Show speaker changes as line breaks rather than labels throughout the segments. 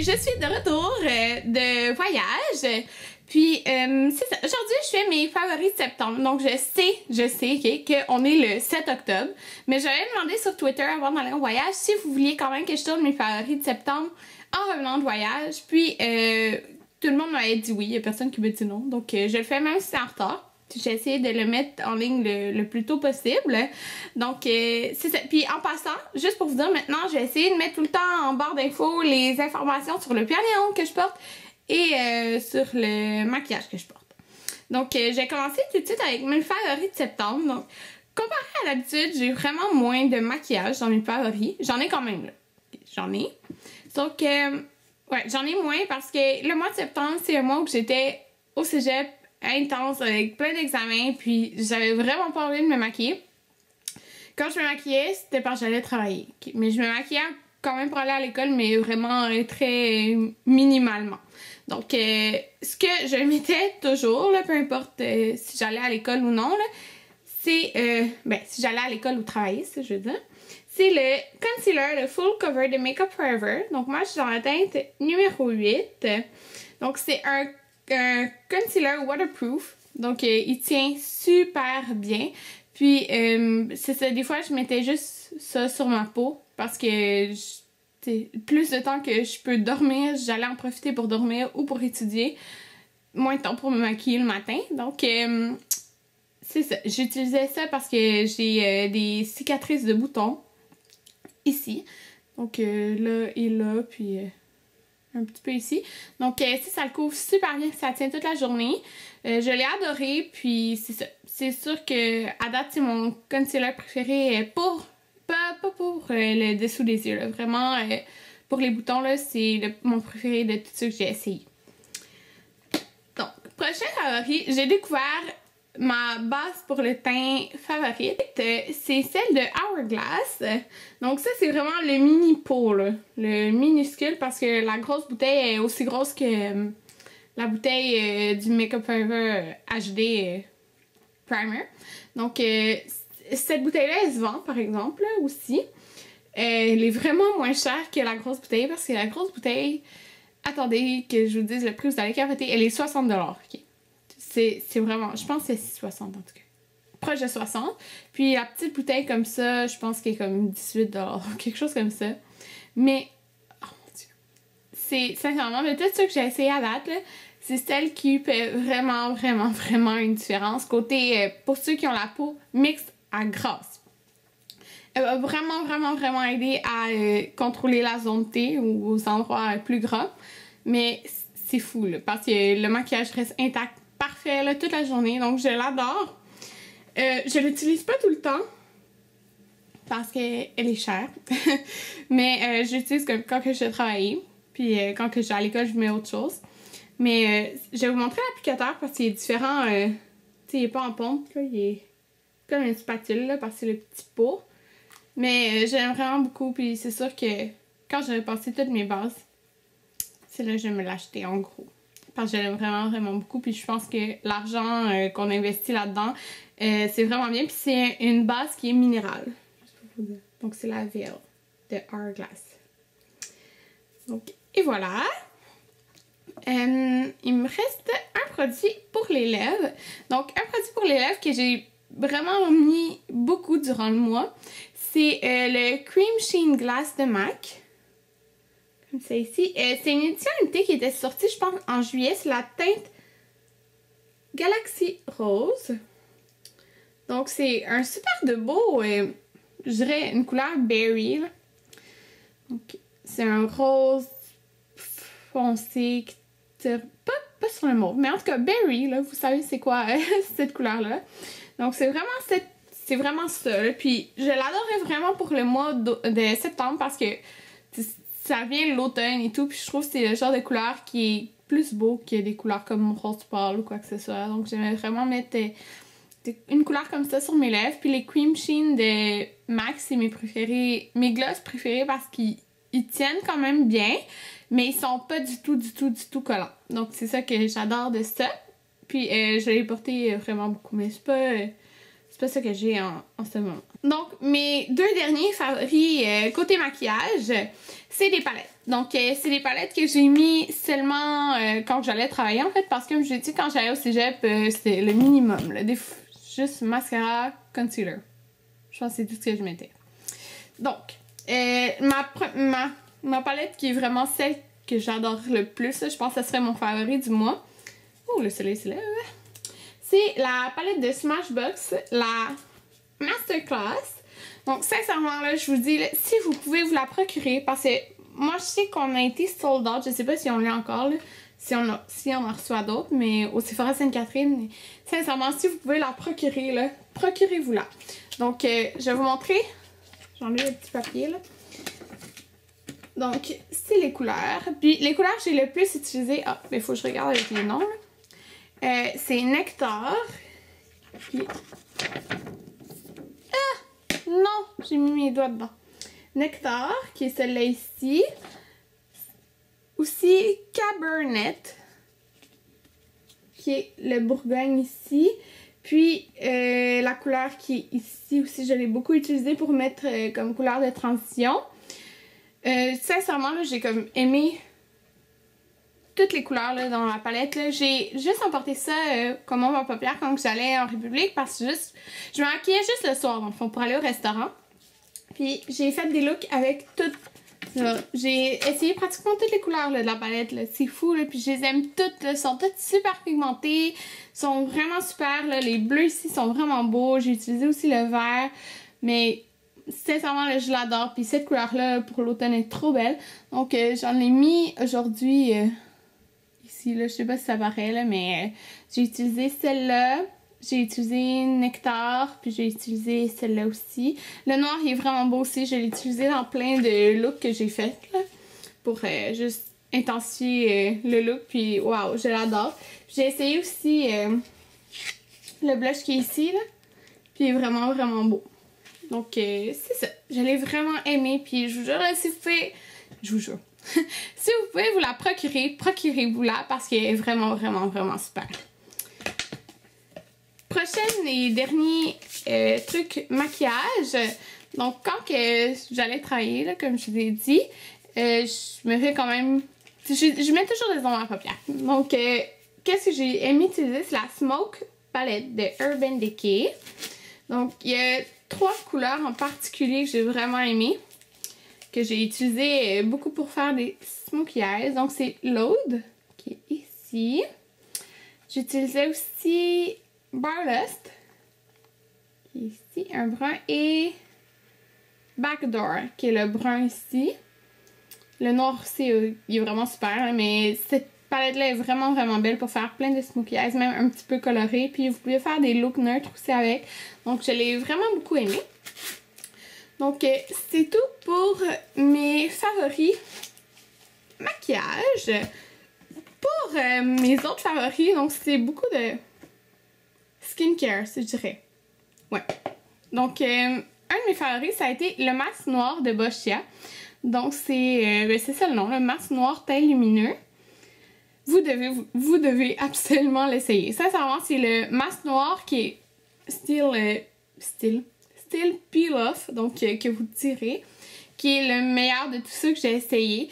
je suis de retour euh, de voyage. Puis, euh, c'est ça. Aujourd'hui, je fais mes favoris de septembre. Donc, je sais, je sais, OK, qu'on est le 7 octobre. Mais j'avais demandé sur Twitter avant d'aller en voyage si vous vouliez quand même que je tourne mes favoris de septembre en revenant de voyage. Puis, euh, tout le monde m'avait dit oui. Il y a personne qui me dit non. Donc, euh, je le fais même si c'est en retard. J'ai essayé de le mettre en ligne le, plus tôt possible. Donc, euh, c'est ça. Puis en passant, juste pour vous dire maintenant, j'ai essayé de mettre tout le temps en barre d'infos les informations sur le piano que je porte et euh, sur le maquillage que je porte. Donc, euh, j'ai commencé tout de suite avec mes favoris de septembre. Donc, comparé à l'habitude, j'ai vraiment moins de maquillage dans mes favoris. J'en ai quand même. J'en ai. Que, ouais, j'en ai moins parce que le mois de septembre, c'est un mois où j'étais au cégep intense avec plein d'examens, puis j'avais vraiment pas envie de me maquiller. Quand je me maquillais, c'était parce que j'allais travailler. Mais je me maquillais quand même pour aller à l'école, mais vraiment euh, très minimalement. Donc, euh, ce que je mettais toujours, là, peu importe euh, si j'allais à l'école ou non, c'est, ben, si j'allais à l'école ou travailler, ça je veux dire, c'est le concealer, le full cover de Makeup Forever. Donc, moi, je suis dans la teinte numéro 8. Donc, c'est un un concealer waterproof. Donc, euh, il tient super bien. Puis, euh, c'est ça, des fois, je mettais juste ça sur ma peau parce que plus de temps que je peux dormir, j'allais en profiter pour dormir ou pour étudier. Moins de temps pour me maquiller le matin. Donc, euh, c'est ça. J'utilisais ça parce que j'ai des cicatrices de boutons ici. Donc, là et là, puis un petit peu ici. Donc, euh, si ça le couvre super bien, ça tient toute la journée. Euh, je l'ai adoré, puis c'est ça. C'est sûr que à date, c'est mon concealer préféré pour, pas, pas pour euh, le dessous des yeux, là. Vraiment, pour les boutons, c'est mon préféré de tout ce que j'ai essayé. Donc, prochain favori, j'ai découvert ma base pour le teint favorite, c'est celle de Hourglass. Donc ça, c'est vraiment le mini pot, le minuscule, parce que la grosse bouteille est aussi grosse que euh, la bouteille euh, du Makeup Forever HD euh, Primer. Donc cette bouteille-là, elle se vend, par exemple, aussi. elle est vraiment moins chère que la grosse bouteille, parce que la grosse bouteille, attendez que je vous dise le prix, vous allez capoter, elle est 60$. ok? C'est vraiment, je pense que c'est 60 en tout cas. Proche de 60. Puis la petite bouteille comme ça, je pense qu'elle est comme 18 quelque chose comme ça. Mais, oh mon dieu. C'est sincèrement, mais peut-être ce que j'ai essayé à date, c'est celle qui fait vraiment, vraiment, vraiment une différence. Côté, euh, pour ceux qui ont la peau mixte à grasse. Elle va vraiment, vraiment, vraiment aider à euh, contrôler la zone T ou aux endroits plus gras. Mais c'est fou, là, parce que le maquillage reste intact parfait là, toute la journée. Donc, je l'adore. Euh, je l'utilise pas tout le temps parce qu'elle est chère. Mais euh, j'utilise comme quand je travaille. Puis euh, quand je suis à l'école, je mets autre chose. Mais je vais vous montrer l'applicateur parce qu'il est différent. tu sais, il est pas en pompe. il est comme une spatule là, parce que c'est le petit pot. Mais j'aime vraiment beaucoup. Puis c'est sûr que quand j'aurai passé toutes mes bases, c'est là je vais me l'acheter en gros parce que j'aime vraiment, vraiment beaucoup. Puis je pense que l'argent euh, qu'on investit là-dedans, euh, c'est vraiment bien. Puis c'est une base qui est minérale. Donc c'est la Veil de Hourglass. Donc, et voilà. Euh, il me reste un produit pour les lèvres. Donc un produit pour les lèvres que j'ai vraiment mis beaucoup durant le mois. C'est le Cream Sheen Glass de MAC. C'est ici. Euh, c'est une édition limitée qui était sortie, je pense, en juillet. C'est la teinte Galaxy Rose. Donc, c'est un super de beau, euh, je dirais, une couleur berry. C'est un rose foncé, pas, pas sur le mot, mais en tout cas, berry, là, vous savez c'est quoi cette couleur-là. Donc, c'est vraiment cette c'est vraiment ça. Puis je l'adorais vraiment pour le mois de septembre parce que ça vient l'automne et tout, puis je trouve que c'est le genre de couleur qui est plus beau que des couleurs comme rose pâle ou quoi que ce soit. Donc j'aimerais vraiment mettre euh, une couleur comme ça sur mes lèvres. Puis les cream sheen de MAC, c'est mes préférés, mes gloss préférés parce qu'ils tiennent quand même bien, mais ils sont pas du tout, du tout, du tout collants. Donc c'est ça que j'adore de ça. Puis euh, je l'ai porté vraiment beaucoup, mais c'est pas, pas ça que j'ai en, ce moment. Donc, mes deux derniers favoris euh, côté maquillage, c'est des palettes. Donc, euh, c'est des palettes que j'ai mis seulement euh, quand j'allais travailler, en fait, parce que, comme je l'ai dit, quand j'allais au cégep, c'était le minimum. Juste mascara, concealer. Je pense que c'est tout ce que je mettais. Donc, ma, ma, ma palette qui est vraiment celle que j'adore le plus, je pense que ce serait mon favori du mois. Oh, le soleil se lève c'est la palette de Smashbox, la Masterclass. Donc, sincèrement, là, je vous dis, si vous pouvez vous la procurer, parce que moi, je sais qu'on a été sold out, je sais pas si on l'a encore, si on, a, si on en reçoit d'autres, mais au Sephora Sainte-Catherine, sincèrement, si vous pouvez la procurer, là, procurez-vous-la. Donc, euh, je vais vous montrer. J'en ai le petit papier, là. Donc, c'est les couleurs. Puis, les couleurs que j'ai le plus utilisées... Ah, mais il faut que je regarde avec les noms, là. Euh, c'est Nectar. Ah! Non! J'ai mis mes doigts dedans. Nectar, qui est celle-là ici. Aussi Cabernet, qui est le Bourgogne ici. Puis euh, la couleur qui est ici aussi, je l'ai beaucoup utilisée pour mettre euh, comme couleur de transition. sincèrement, j'ai comme aimé toutes les couleurs là, dans la palette. J'ai juste emporté ça euh, comme on va populaire quand j'allais en République parce que juste, je me maquillais juste le soir dans fond pour aller au restaurant. Puis j'ai fait des looks avec toutes. J'ai essayé pratiquement toutes les couleurs de la palette. C'est fou. Là. Puis je les aime toutes. Elles sont toutes super pigmentées. sont vraiment super. Là. Les bleus ici sont vraiment beaux. J'ai utilisé aussi le vert. Mais sincèrement, là, je l'adore. Puis cette couleur-là pour l'automne est trop belle. Donc euh, j'en ai mis aujourd'hui. Euh, Là, je sais pas si ça paraît, là, mais euh, j'ai utilisé celle-là. J'ai utilisé Nectar, puis j'ai utilisé celle-là aussi. Le noir, il est vraiment beau aussi. Je l'ai utilisé dans plein de looks que j'ai fait, pour euh, juste intensifier euh, le look. Puis, waouh, je l'adore. J'ai essayé aussi le blush qui est ici, là. Puis, il est vraiment, vraiment beau. Donc, c'est ça. Je l'ai vraiment aimé. Puis, je vous jure, si vous pouvez... Je vous jure. Si vous pouvez vous la procurer, procurez-vous-la parce qu'elle est vraiment, vraiment, vraiment super. Prochaine et dernier euh, truc maquillage. Donc, quand j'allais travailler, comme je vous ai dit, euh, je me fais quand même... Je, mets toujours des ombres à paupières. Donc, euh, qu'est-ce que j'ai aimé utiliser? C'est la Smoke Palette de Urban Decay. Donc, il y a trois couleurs en particulier que j'ai vraiment aimé que j'ai utilisé euh, beaucoup pour faire des smoky eyes. Donc, c'est Load, qui est ici. J'utilisais aussi Barlust, qui est ici, un brun, et Backdoor, qui est le brun ici. Le noir aussi, euh, il est vraiment super, mais cette palette-là est vraiment, vraiment belle pour faire plein de smoky eyes, même un petit peu coloré. Puis vous pouvez faire des looks neutres aussi avec. Donc, je l'ai vraiment beaucoup aimé. Donc, euh, c'est tout pour mes favoris maquillage. Pour euh, mes autres favoris, donc c'est beaucoup de skincare, je dirais. Ouais. Donc, euh, un de mes favoris, ça a été le masque noir de Boschia. Donc, c'est ben, ça le nom, le masque noir teint lumineux. Vous devez, vous, devez absolument l'essayer. Sincèrement, c'est le masque noir qui est style... style style Peel Off, donc euh, que vous tirez, qui est le meilleur de tous ceux que j'ai essayé.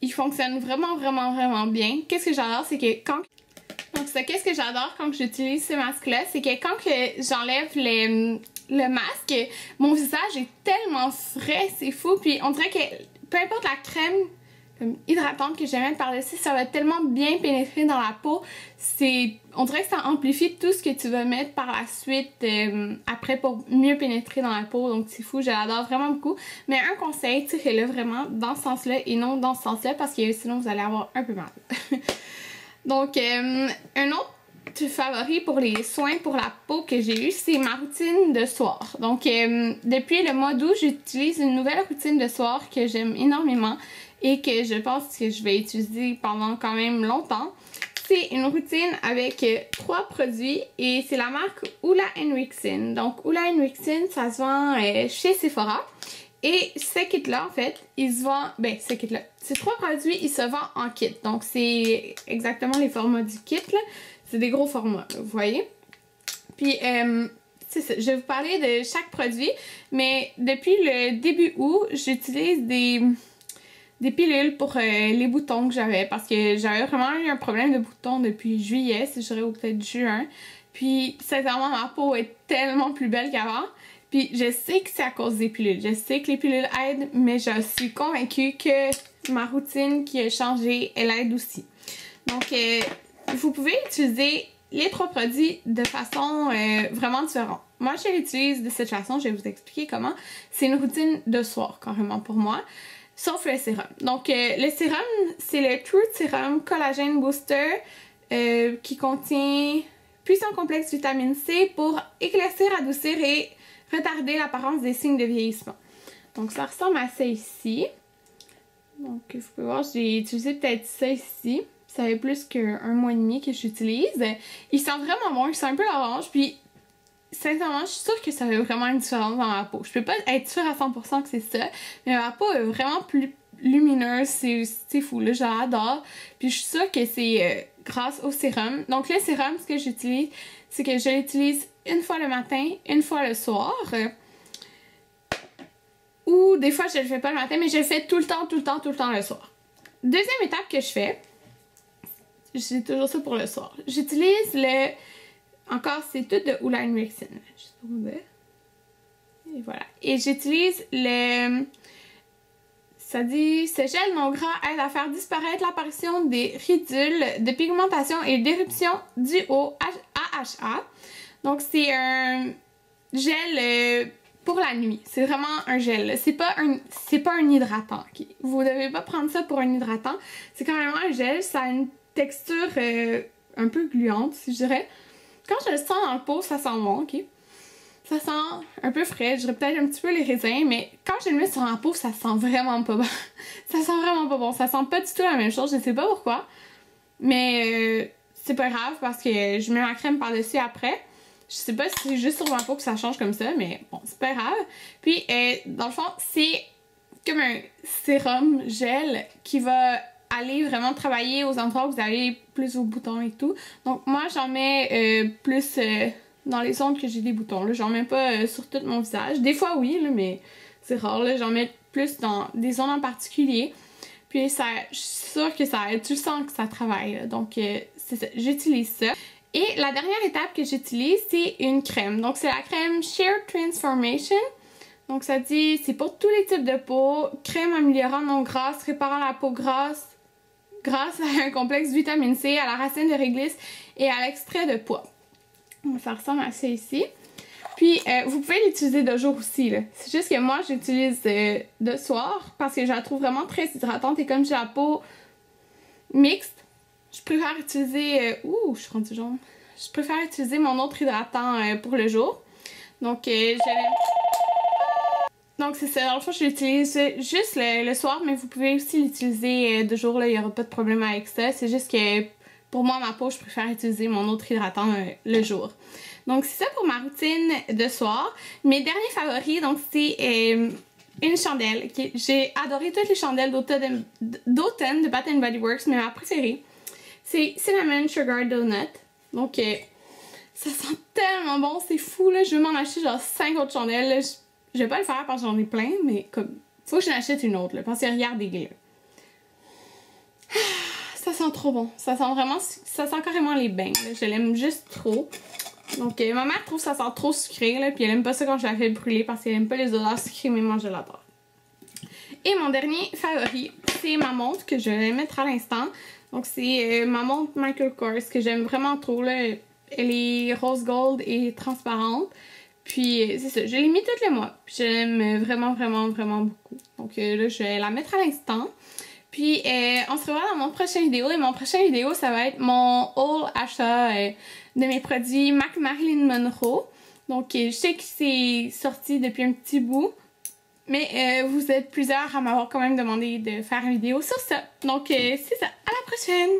Il fonctionne vraiment, vraiment, vraiment bien. Qu'est-ce que j'adore, c'est que quand... Donc ça, qu'est-ce que j'adore quand j'utilise ce masque-là, c'est que quand que j'enlève le masque, mon visage est tellement frais, c'est fou. Puis on dirait que peu importe la crème hydratante que je vais mettre par-dessus, ça va tellement bien pénétrer dans la peau. C'est, on dirait que ça amplifie tout ce que tu vas mettre par la suite euh, après pour mieux pénétrer dans la peau. Donc c'est fou, je l'adore vraiment beaucoup. Mais un conseil, tirez-le vraiment dans ce sens-là et non dans ce sens-là parce que sinon vous allez avoir un peu mal. Donc euh, un autre favori pour les soins pour la peau que j'ai eu, c'est ma routine de soir. Donc, euh, depuis le mois d'août, j'utilise une nouvelle routine de soir que j'aime énormément et que je pense que je vais utiliser pendant quand même longtemps. C'est une routine avec euh, trois produits et c'est la marque Oula Henriksen. Donc Oula Henriksen, ça se vend euh, chez Sephora. Et ce kit-là, en fait, il se vend... Ben, ce kit-là. Ces trois produits, ils se vendent en kit. Donc, c'est exactement les formats du kit, là. C'est des gros formats, vous voyez? Puis, euh, ça, je vais vous parler de chaque produit, mais depuis le début août, j'utilise des, des pilules pour euh, les boutons que j'avais parce que j'avais vraiment eu un problème de boutons depuis juillet, si je dirais, ou peut-être juin. Puis, sincèrement, ma peau est tellement plus belle qu'avant. Puis, je sais que c'est à cause des pilules. Je sais que les pilules aident, mais je suis convaincue que ma routine qui a changé, elle aide aussi. Donc, euh, vous pouvez utiliser les trois produits de façon euh, vraiment différente. Moi, je l'utilise de cette façon, je vais vous expliquer comment. C'est une routine de soir, carrément, pour moi, sauf le sérum. Donc, euh, le sérum, c'est le Truth Serum Collagen Booster qui contient puissant complexe vitamine C pour éclaircir, adoucir et retarder l'apparence des signes de vieillissement. Donc, ça ressemble à ça ici. Donc, vous pouvez voir, j'ai utilisé peut-être ça ici. Ça fait plus qu'un mois et demi que j'utilise. Il sent vraiment bon, il sent un peu l'orange, puis sincèrement, je suis sûre que ça fait vraiment une différence dans ma peau. Je peux pas être sûre à 100% que c'est ça, mais ma peau est vraiment plus lumineuse, c'est fou, là, j'adore. Puis je suis sûre que c'est euh, grâce au sérum. Donc le sérum, ce que j'utilise, c'est que je l'utilise une fois le matin, une fois le soir. Ou des fois, je le fais pas le matin, mais je le fais tout le temps, tout le temps, tout le temps le soir. Deuxième étape que je fais, j'ai toujours ça pour le soir. J'utilise le. Encore, c'est tout de Uline Rixin. Juste pour vous Et voilà. Et j'utilise le. Ça dit ce gel non gras aide à faire disparaître l'apparition des ridules de pigmentation et d'éruption du au AHA. Donc, c'est un gel euh, pour la nuit. C'est vraiment un gel. C'est pas un c'est pas un hydratant. Vous devez pas prendre ça pour un hydratant. C'est quand même un gel. Ça a une texture euh, un peu gluante, si je dirais. Quand je le sens dans le pot, ça sent bon, ok? Ça sent un peu frais, je dirais peut-être un petit peu les raisins, mais quand je le mets sur la peau, ça sent vraiment pas bon. ça sent vraiment pas bon. Ça sent pas du tout la même chose, je sais pas pourquoi. Mais euh, c'est pas grave parce que je mets ma crème par-dessus après. Je sais pas si c'est juste sur ma peau que ça change comme ça, mais bon, c'est pas grave. Puis, euh, dans le fond, c'est comme un sérum gel qui va aller vraiment travailler aux endroits où vous avez plus vos boutons et tout. Donc, moi, j'en mets euh, plus euh, dans les zones que j'ai des boutons. J'en mets pas sur tout mon visage. Des fois, oui, là, mais c'est rare. J'en mets plus dans des zones en particulier. Puis, ça, je suis sûre que ça Tu sens que ça travaille. Donc. J'utilise ça. Et la dernière étape que j'utilise, c'est une crème. Donc, c'est la crème Sheer Transformation. Donc, ça dit, c'est pour tous les types de peau. Crème améliorant non grasse, réparant la peau grasse grâce à un complexe vitamine C, à la racine de réglisse et à l'extrait de pois. Ça ressemble à ça ici. Puis, euh, vous pouvez l'utiliser de jour aussi. C'est juste que moi, j'utilise euh, de soir parce que je la trouve vraiment très hydratante. Et comme j'ai la peau mixte, je préfère utiliser... Euh, ouh, je suis rendue jaune. Je préfère utiliser mon autre hydratant euh, pour le jour. Donc, j'avais... Donc, c'est ça. Dans le fond, je l'utilise juste le, soir, mais vous pouvez aussi l'utiliser de jour. Il n'y aura pas de problème avec ça. C'est juste que pour moi, ma peau, je préfère utiliser mon autre hydratant le jour. Donc, c'est ça pour ma routine de soir. Mes derniers favoris, donc, c'est une chandelle. J'ai adoré toutes les chandelles d'automne de Bath Body Works, mais ma préférée, c'est Cinnamon Sugar Donut. Donc, euh, ça sent tellement bon, c'est fou là. Je vais m'en acheter genre 5 autres chandelles. Je, vais pas le faire parce que j'en ai plein, mais comme, faut que j'en achète une autre parce que regardez là. Ça sent trop bon. Ça sent vraiment, ça sent carrément les bains. Je l'aime juste trop. Donc, euh, ma mère trouve ça sent trop sucré, puis elle aime pas ça quand je la fais brûler parce qu'elle aime pas les odeurs sucrées, mais moi je l'adore. Et mon dernier favori, c'est ma montre que je vais mettre à l'instant. Donc, c'est euh, ma montre Michael Kors que j'aime vraiment trop. Elle est rose gold et transparente. Puis, euh, c'est ça. Je l'ai mis tous les mois. Puis, j'aime vraiment, vraiment, vraiment beaucoup. Donc, euh, là, je vais la mettre à l'instant. Puis, on se revoit dans mon prochain vidéo. Et mon prochain vidéo, ça va être mon haul achat de mes produits MAC Marilyn Monroe. Donc, je sais que c'est sorti depuis un petit bout. Mais euh, vous êtes plusieurs à m'avoir quand même demandé de faire une vidéo sur ça. Donc, euh, c'est ça. À la prochaine!